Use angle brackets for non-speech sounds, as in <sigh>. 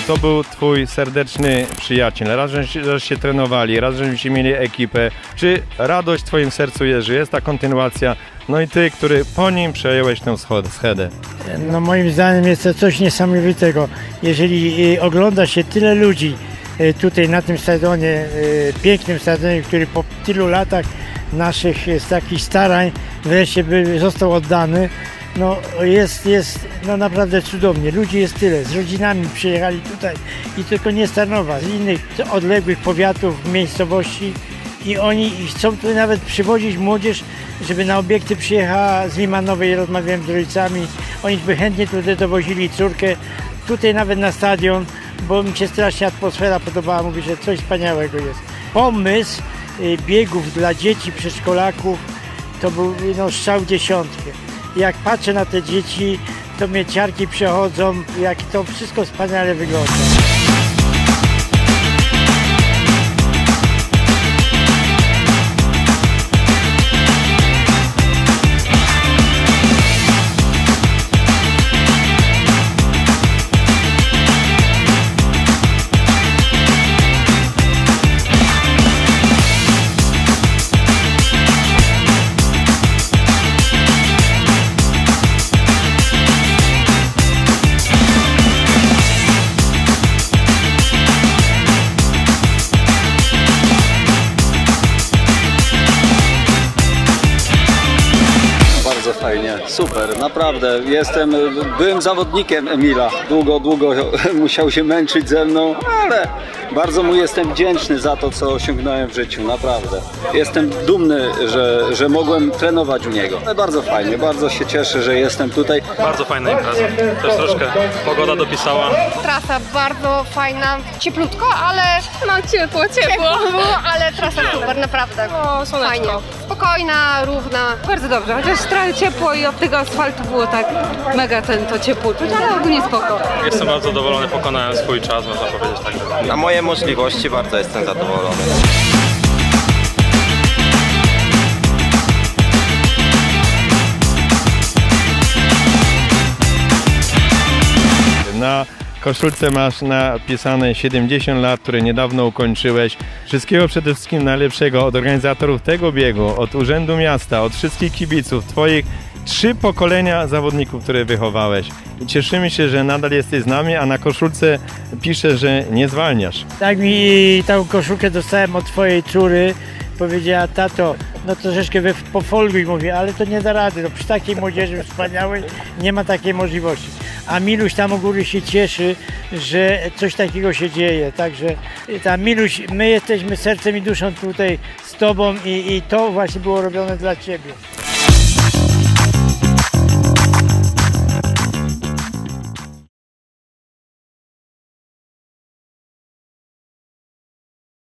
to był twój serdeczny przyjaciel. Raz, żeście żeście trenowali, raz, żeście mieli ekipę. Czy radość w twoim sercu jest, że jest ta kontynuacja? No i ty, który po nim przejąłeś tę schedę. No moim zdaniem jest to coś niesamowitego. Jeżeli y, ogląda się tyle ludzi y, tutaj na tym stadionie, y, pięknym stadionie, który po tylu latach naszych takich starań wreszcie został oddany, no jest, jest no naprawdę cudownie. Ludzi jest tyle, z rodzinami przyjechali tutaj i tylko nie z Tarnowa, z innych odległych powiatów, miejscowości. I oni chcą tu nawet przywozić młodzież, żeby na obiekty przyjechała. Z Limanowej, rozmawiałem z rodzicami, oni by chętnie tutaj dowozili córkę, tutaj nawet na stadion, bo mi się strasznie atmosfera podobała, mówię, że coś wspaniałego jest. Pomysł y, biegów dla dzieci, przedszkolaków, to był no, strzał. Jak patrzę na te dzieci, to mnie ciarki przechodzą, jak to wszystko wspaniale wygląda. Fajnie, super, naprawdę. Jestem, byłem zawodnikiem Emila. Długo, długo <laughs> musiał się męczyć ze mną, ale bardzo mu jestem wdzięczny za to, co osiągnąłem w życiu, naprawdę. Jestem dumny, że, że mogłem trenować u niego. Ale bardzo fajnie, bardzo się cieszę, że jestem tutaj. Bardzo fajna impreza. Też troszkę pogoda dopisała. Trasa bardzo fajna, cieplutko, ale No ciepło, ciepło. ciepło ale trasa super, naprawdę. O, słoneczko. Fajnie. Spokojna, równa. Bardzo dobrze, chociaż trochę ciepło i od tego asfaltu było tak mega ten to ciepło czuć, ale ogólnie spoko. Jestem bardzo zadowolony, pokonałem swój czas, można powiedzieć tak. Na moje możliwości bardzo jestem zadowolony. Koszulce masz napisane 70 lat, które niedawno ukończyłeś. Wszystkiego przede wszystkim najlepszego od organizatorów tego biegu, od Urzędu Miasta, od wszystkich kibiców, twoich trzy pokolenia zawodników, które wychowałeś. Cieszymy się, że nadal jesteś z nami, a na koszulce pisze, że nie zwalniasz. Tak mi tą koszulkę dostałem od twojej córy. Powiedziała, tato, no troszeczkę pofolguj, mówię, ale to nie da rady. No, przy takiej młodzieży wspaniałej nie ma takiej możliwości. A Miluś tam u góry się cieszy, że coś takiego się dzieje. Także y, ta Miluś, my jesteśmy sercem i duszą tutaj z tobą i, i to właśnie było robione dla ciebie.